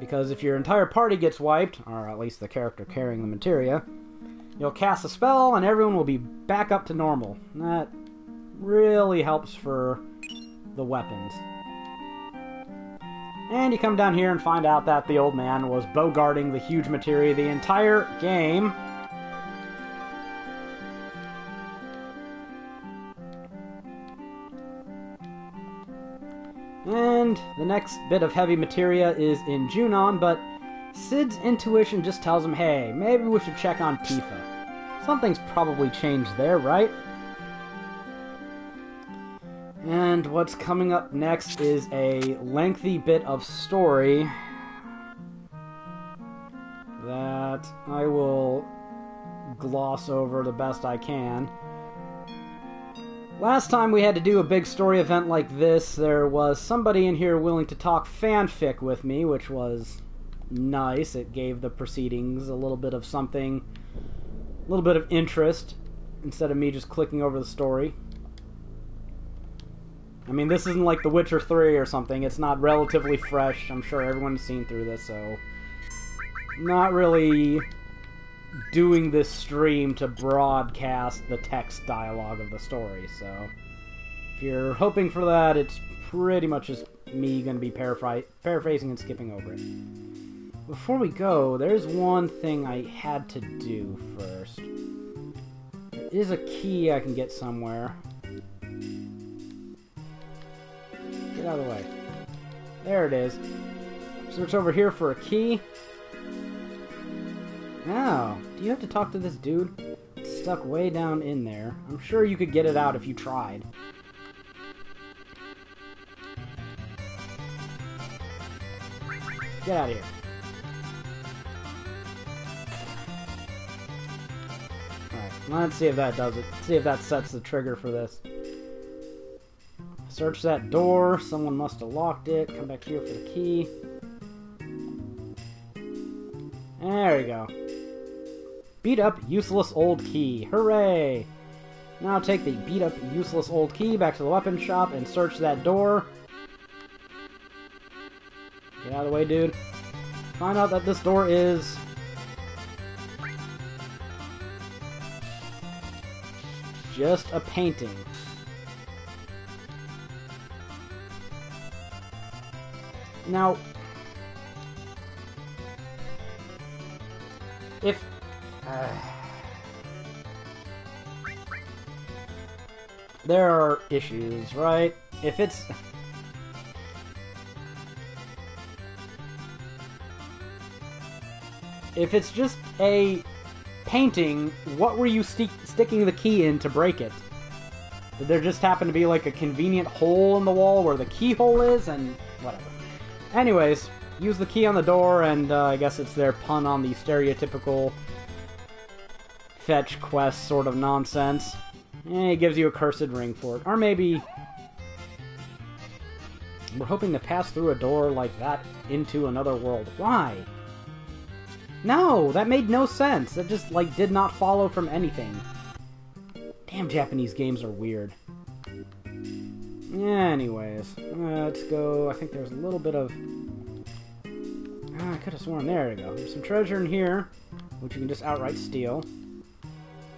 Because if your entire party gets wiped, or at least the character carrying the materia, You'll cast a spell and everyone will be back up to normal. That really helps for the weapons. And you come down here and find out that the old man was bogarting the huge materia the entire game. And the next bit of heavy materia is in Junon, but Cid's intuition just tells him, hey, maybe we should check on Tifa. Something's probably changed there, right? And what's coming up next is a lengthy bit of story that I will gloss over the best I can. Last time we had to do a big story event like this, there was somebody in here willing to talk fanfic with me, which was nice. It gave the proceedings a little bit of something, a little bit of interest, instead of me just clicking over the story. I mean, this isn't like The Witcher 3 or something. It's not relatively fresh. I'm sure everyone's seen through this, so... Not really doing this stream to broadcast the text dialogue of the story, so... If you're hoping for that, it's pretty much just me gonna be paraphrasing and skipping over it. Before we go, there's one thing I had to do first. There is a key I can get somewhere. Get out of the way. There it is. Search over here for a key. Now, do you have to talk to this dude? It's stuck way down in there. I'm sure you could get it out if you tried. Get out of here. Let's see if that does it. See if that sets the trigger for this. Search that door. Someone must have locked it. Come back here for the key. There we go. Beat up useless old key. Hooray! Now take the beat up useless old key back to the weapon shop and search that door. Get out of the way, dude. find out that this door is just a painting. Now, if uh, there are issues, right? If it's if it's just a painting, what were you sti sticking the key in to break it? Did there just happen to be like a convenient hole in the wall where the keyhole is and whatever? Anyways, use the key on the door, and uh, I guess it's their pun on the stereotypical fetch quest sort of nonsense. Eh, it gives you a cursed ring for it. Or maybe... We're hoping to pass through a door like that into another world. Why? No, that made no sense. That just, like, did not follow from anything. Damn Japanese games are weird. Anyways, let's go. I think there's a little bit of. Ah, I could have sworn. There we go. There's some treasure in here, which you can just outright steal.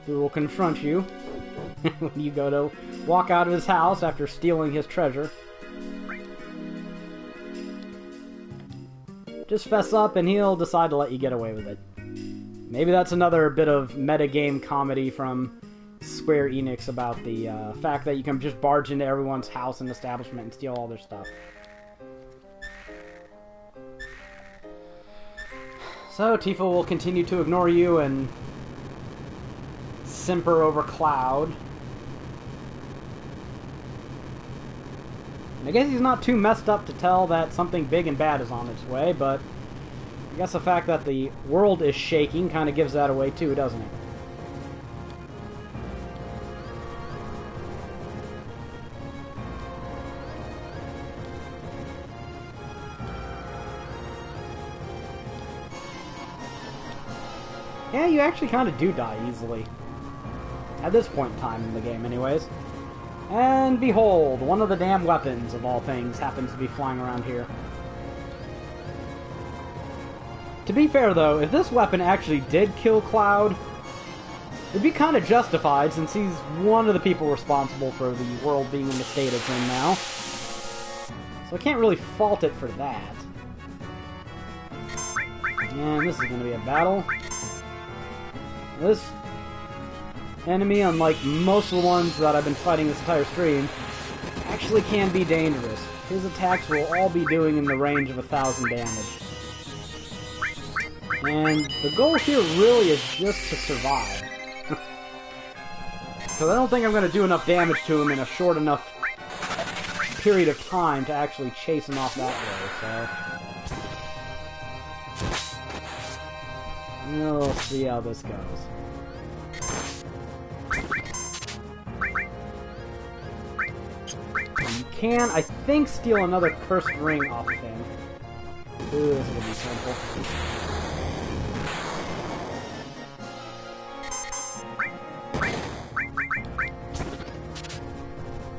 Who will confront you when you go to walk out of his house after stealing his treasure. Just fess up and he'll decide to let you get away with it. Maybe that's another bit of metagame comedy from Square Enix about the uh, fact that you can just barge into everyone's house and establishment and steal all their stuff. So Tifa will continue to ignore you and simper over Cloud. I guess he's not too messed up to tell that something big and bad is on its way, but I guess the fact that the world is shaking kind of gives that away too, doesn't it? Yeah, you actually kind of do die easily. At this point in time in the game, anyways. And behold, one of the damn weapons, of all things, happens to be flying around here. To be fair, though, if this weapon actually did kill Cloud, it'd be kind of justified since he's one of the people responsible for the world being in the state it's in now. So I can't really fault it for that. And this is going to be a battle. This enemy, unlike most of the ones that I've been fighting this entire stream, actually can be dangerous. His attacks will all be doing in the range of a thousand damage. And the goal here really is just to survive. Because I don't think I'm going to do enough damage to him in a short enough period of time to actually chase him off that way, so... We'll see how this goes. Can, I think, steal another cursed ring off of him. Ooh, this is gonna be simple.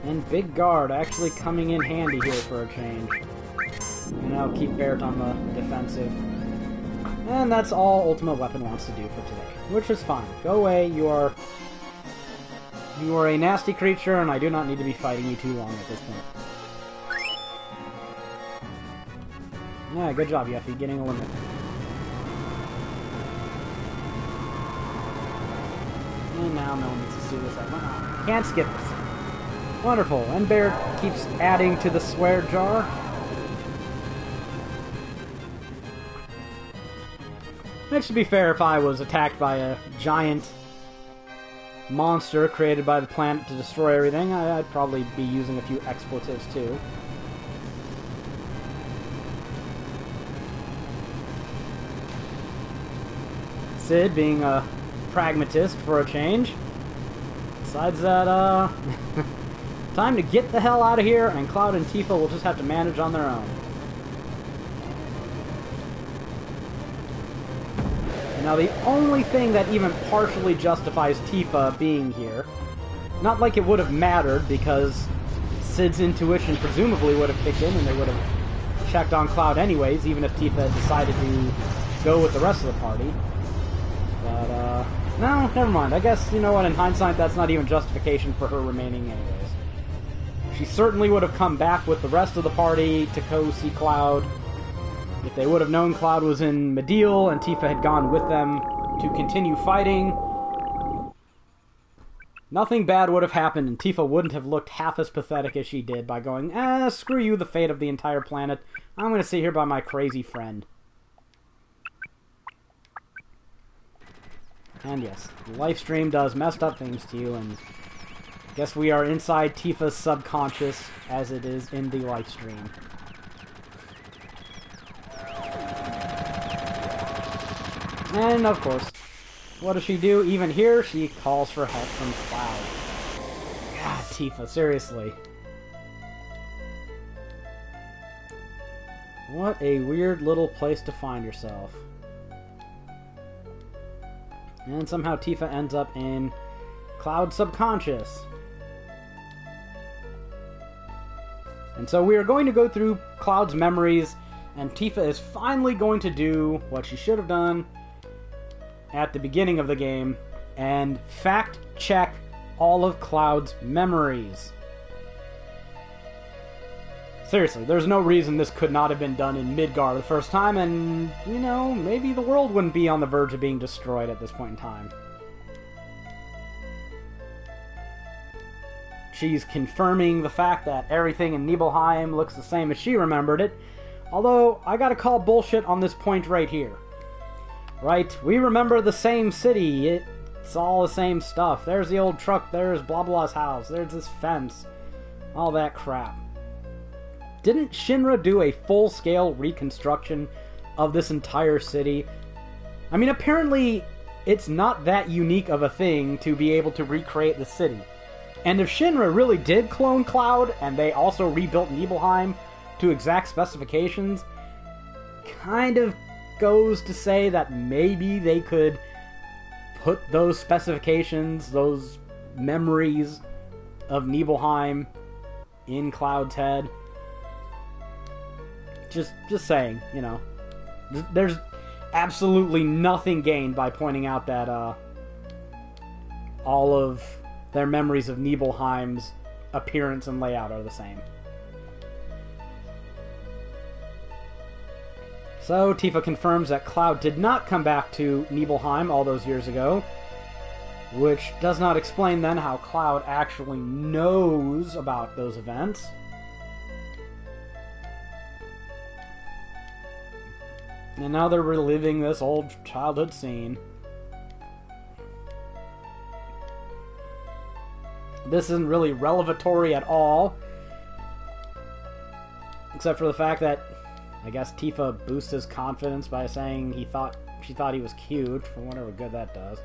And Big Guard actually coming in handy here for a change. And I'll keep Barret on the defensive. And that's all Ultimate Weapon wants to do for today. Which is fine. Go away, you are... You are a nasty creature, and I do not need to be fighting you too long at this point. Yeah, good job, Yuffie, getting a limit. And now no one needs to see this. Uh, can't skip this. Wonderful. And Bear keeps adding to the swear jar. It should be fair if I was attacked by a giant monster created by the planet to destroy everything, I'd probably be using a few expletives too. Cid being a pragmatist for a change, decides that, uh, time to get the hell out of here, and Cloud and Tifa will just have to manage on their own. Now, the only thing that even partially justifies Tifa being here, not like it would have mattered, because Cid's intuition presumably would have kicked in and they would have checked on Cloud anyways, even if Tifa had decided to go with the rest of the party. But, uh, no, never mind. I guess, you know what, in hindsight, that's not even justification for her remaining anyways. She certainly would have come back with the rest of the party to go see Cloud. If they would have known Cloud was in Mideel and Tifa had gone with them to continue fighting, nothing bad would have happened and Tifa wouldn't have looked half as pathetic as she did by going, eh, screw you, the fate of the entire planet. I'm going to sit here by my crazy friend. And yes, the live stream does messed up things to you, and guess we are inside Tifa's subconscious as it is in the live stream. And of course, what does she do? Even here, she calls for help from Cloud. God, Tifa, seriously. What a weird little place to find yourself. And somehow Tifa ends up in Cloud Subconscious. And so we are going to go through Cloud's memories, and Tifa is finally going to do what she should have done at the beginning of the game and fact check all of Cloud's memories. Seriously, there's no reason this could not have been done in Midgar the first time, and, you know, maybe the world wouldn't be on the verge of being destroyed at this point in time. She's confirming the fact that everything in Nibelheim looks the same as she remembered it, although I gotta call bullshit on this point right here. Right, we remember the same city, it's all the same stuff. There's the old truck, there's blah blah's house, there's this fence, all that crap. Didn't Shinra do a full scale reconstruction of this entire city? I mean, apparently, it's not that unique of a thing to be able to recreate the city. And if Shinra really did clone Cloud and they also rebuilt Nibelheim to exact specifications, kind of goes to say that maybe they could put those specifications, those memories of Nibelheim in Cloud's head. Just just saying, you know. There's absolutely nothing gained by pointing out that uh, all of their memories of Nibelheim's appearance and layout are the same. So, Tifa confirms that Cloud did not come back to Nibelheim all those years ago, which does not explain then how Cloud actually knows about those events. And now they're reliving this old childhood scene. This isn't really revelatory at all. Except for the fact that I guess Tifa boosts his confidence by saying he thought she thought he was cute, for whatever good that does.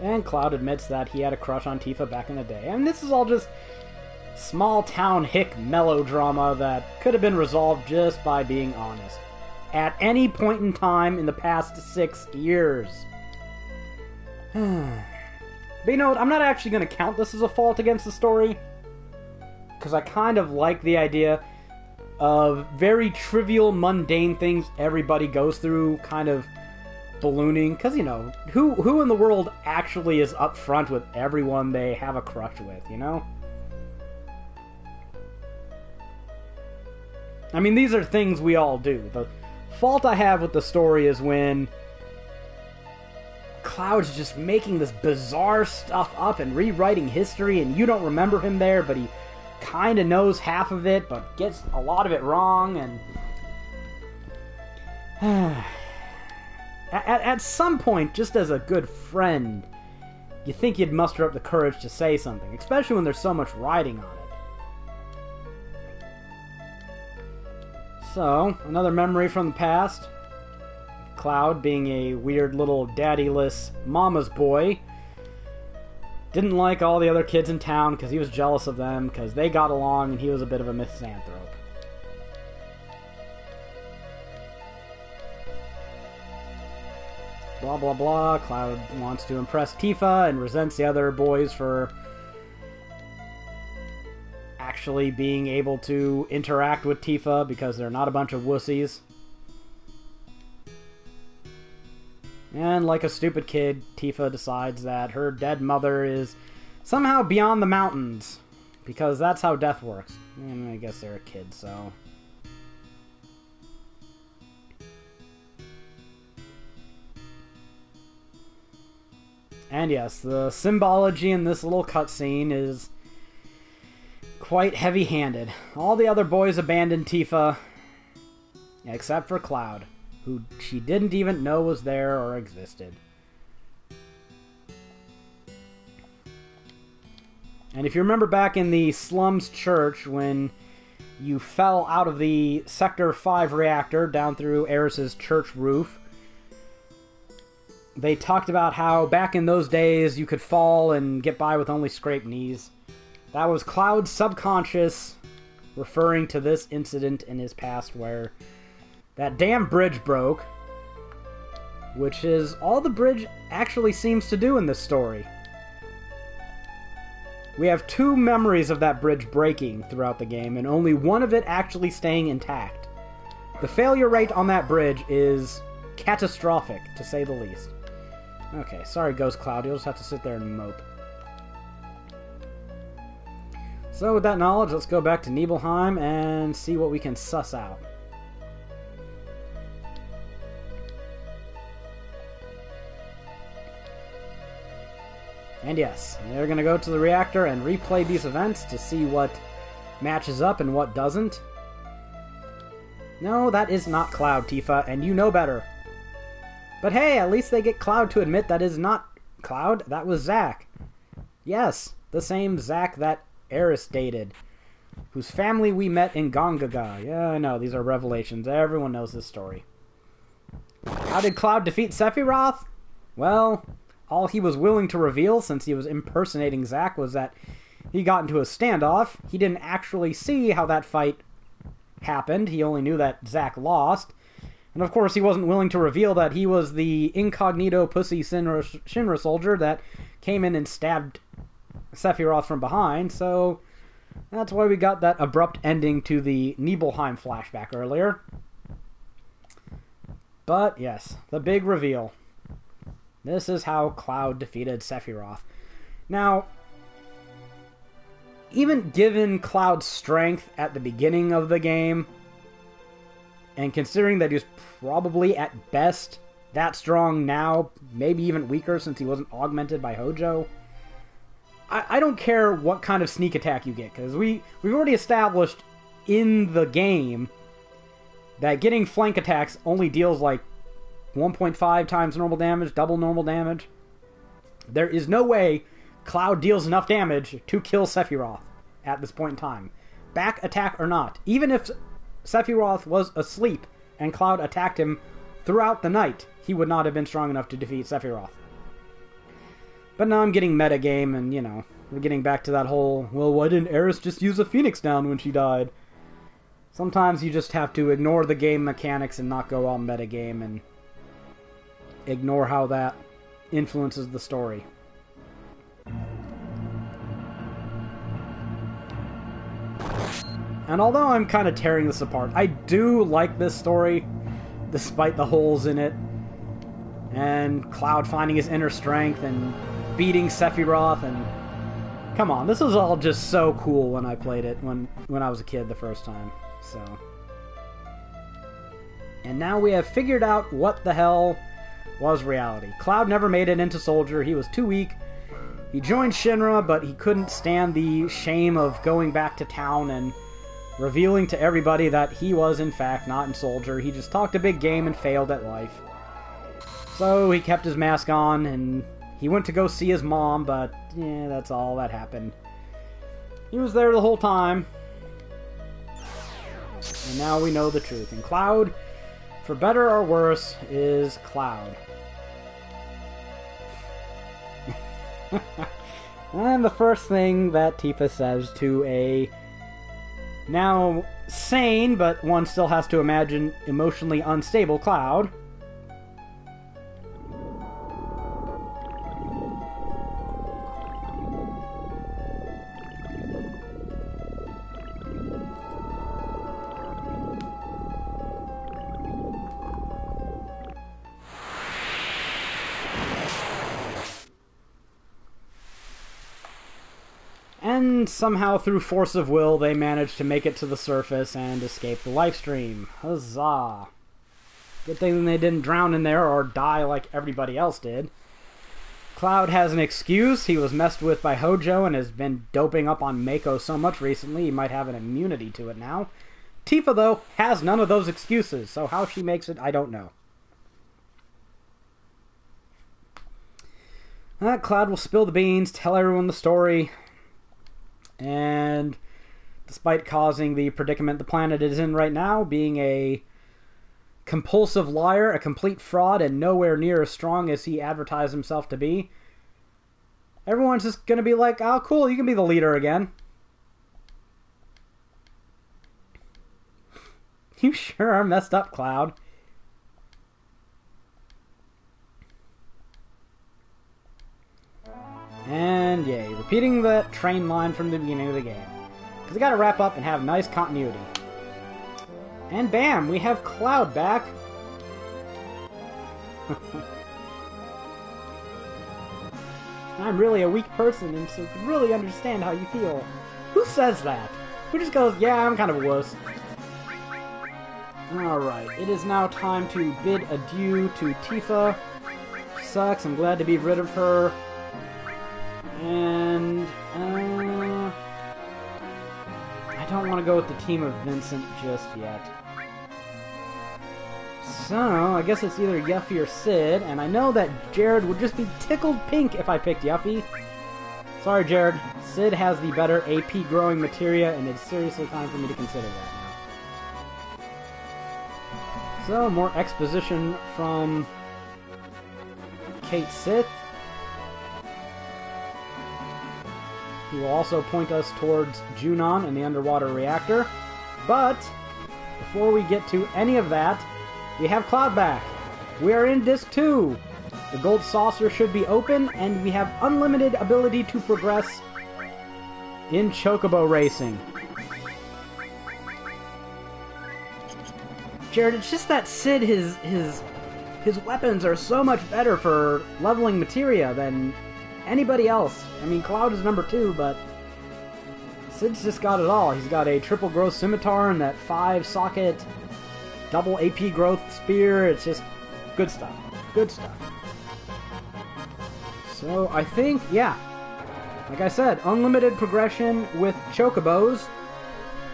And Cloud admits that he had a crush on Tifa back in the day. And this is all just small town hick melodrama that could have been resolved just by being honest. At any point in time in the past six years. but you know what? I'm not actually going to count this as a fault against the story. Because I kind of like the idea of very trivial, mundane things everybody goes through kind of ballooning. Because, you know, who, who in the world actually is upfront with everyone they have a crush with, you know? I mean, these are things we all do. The fault I have with the story is when Cloud's just making this bizarre stuff up and rewriting history, and you don't remember him there, but he kind of knows half of it, but gets a lot of it wrong, and. at, at some point, just as a good friend, you think you'd muster up the courage to say something, especially when there's so much writing on it. So, another memory from the past. Cloud being a weird little daddyless mama's boy. Didn't like all the other kids in town because he was jealous of them because they got along and he was a bit of a misanthrope. Blah blah blah. Cloud wants to impress Tifa and resents the other boys for actually being able to interact with Tifa because they're not a bunch of wussies. And like a stupid kid, Tifa decides that her dead mother is somehow beyond the mountains because that's how death works. And I guess they're a kid, so. And yes, the symbology in this little cutscene is quite heavy handed. All the other boys abandon Tifa, except for Cloud, who she didn't even know was there or existed. And if you remember back in the Slums Church when you fell out of the Sector 5 reactor down through Aeris's church roof, they talked about how back in those days you could fall and get by with only scraped knees. That was Cloud's subconscious referring to this incident in his past where that damn bridge broke, which is all the bridge actually seems to do in this story. We have two memories of that bridge breaking throughout the game, and only one of it actually staying intact. The failure rate on that bridge is catastrophic, to say the least. Okay, sorry, Ghost Cloud. You'll just have to sit there and mope. So, with that knowledge, let's go back to Nibelheim and see what we can suss out. And yes, they're going to go to the reactor and replay these events to see what matches up and what doesn't. No, that is not Cloud, Tifa, and you know better. But hey, at least they get Cloud to admit that is not Cloud, that was Zack. Yes, the same Zack that Aeris dated, whose family we met in Gongaga. Yeah, I know, these are revelations. Everyone knows this story. How did Cloud defeat Sephiroth? Well, all he was willing to reveal, since he was impersonating Zack, was that he got into a standoff. He didn't actually see how that fight happened. He only knew that Zack lost. And of course, he wasn't willing to reveal that he was the incognito pussy Shinra, Shinra soldier that came in and stabbed Sephiroth from behind, so that's why we got that abrupt ending to the Nibelheim flashback earlier. But yes, the big reveal. This is how Cloud defeated Sephiroth. Now, even given Cloud's strength at the beginning of the game, and considering that he was probably at best that strong now, maybe even weaker since he wasn't augmented by Hojo, I, I don't care what kind of sneak attack you get, because we, we've already established in the game that getting flank attacks only deals like 1.5 times normal damage, double normal damage. There is no way Cloud deals enough damage to kill Sephiroth at this point in time. Back attack or not. Even if Sephiroth was asleep and Cloud attacked him throughout the night, he would not have been strong enough to defeat Sephiroth. But now I'm getting meta game, and, you know, we're getting back to that whole, well, why didn't Aeris just use a Phoenix down when she died? Sometimes you just have to ignore the game mechanics and not go all metagame and ignore how that influences the story. And although I'm kind of tearing this apart, I do like this story, despite the holes in it. And Cloud finding his inner strength and beating Sephiroth and come on, this was all just so cool when I played it when when I was a kid the first time. So And now we have figured out what the hell was reality. Cloud never made it into Soldier. He was too weak. He joined Shinra, but he couldn't stand the shame of going back to town and revealing to everybody that he was, in fact, not in Soldier. He just talked a big game and failed at life. So he kept his mask on and he went to go see his mom, but yeah, that's all that happened. He was there the whole time. And now we know the truth. And Cloud, for better or worse, is Cloud. and the first thing that Tifa says to a now sane, but one still has to imagine emotionally unstable Cloud. And somehow, through force of will, they manage to make it to the surface and escape the life stream. Huzzah! Good thing they didn't drown in there or die like everybody else did. Cloud has an excuse. He was messed with by Hojo and has been doping up on Mako so much recently he might have an immunity to it now. Tifa, though, has none of those excuses, so how she makes it, I don't know. Uh, Cloud will spill the beans, tell everyone the story, and despite causing the predicament the planet is in right now, being a compulsive liar, a complete fraud, and nowhere near as strong as he advertised himself to be, everyone's just gonna be like, oh, cool, you can be the leader again. You sure are messed up, Cloud. And yay, repeating the train line from the beginning of the game. Because we gotta wrap up and have nice continuity. And bam, we have Cloud back. I'm really a weak person and so can really understand how you feel. Who says that? Who just goes, yeah, I'm kind of a wuss. Alright, it is now time to bid adieu to Tifa. She sucks, I'm glad to be rid of her. And, uh, I don't want to go with the team of Vincent just yet. So, I guess it's either Yuffie or Cid, and I know that Jared would just be tickled pink if I picked Yuffie. Sorry, Jared. Cid has the better AP growing materia, and it's seriously time for me to consider that. now. So, more exposition from Cait Sith, who will also point us towards Junon and the underwater reactor. But, before we get to any of that, we have Cloud back. We are in Disc 2. The gold saucer should be open, and we have unlimited ability to progress in Chocobo racing. Jared, it's just that Cid, his his his weapons are so much better for leveling materia than anybody else. I mean, Cloud is number two, but Cid's just got it all. He's got a triple growth scimitar and that five socket double AP growth spear. It's just good stuff. Good stuff. So I think, yeah, like I said, unlimited progression with chocobos.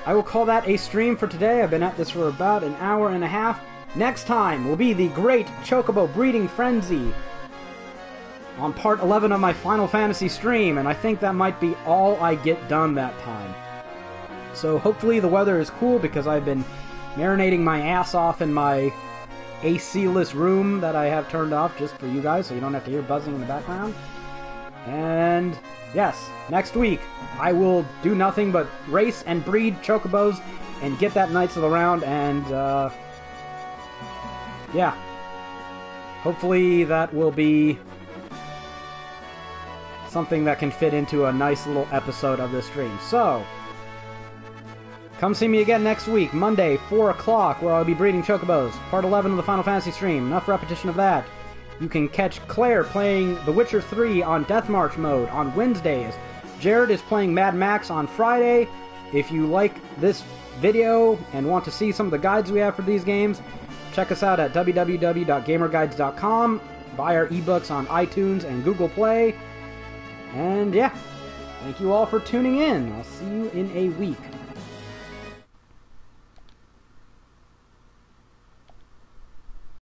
I will call that a stream for today. I've been at this for about an hour and a half. Next time will be the Great Chocobo Breeding Frenzy on part 11 of my Final Fantasy stream, and I think that might be all I get done that time. So hopefully the weather is cool because I've been marinating my ass off in my AC-less room that I have turned off just for you guys so you don't have to hear buzzing in the background. And yes, next week I will do nothing but race and breed chocobos and get that Knights of the Round and uh, yeah. Hopefully that will be something that can fit into a nice little episode of this stream. So, come see me again next week, Monday, 4 o'clock, where I'll be breeding chocobos. Part 11 of the Final Fantasy stream. Enough repetition of that. You can catch Claire playing The Witcher 3 on Death March mode on Wednesdays. Jared is playing Mad Max on Friday. If you like this video and want to see some of the guides we have for these games, check us out at www.gamerguides.com. Buy our ebooks on iTunes and Google Play. And yeah, thank you all for tuning in. I'll see you in a week.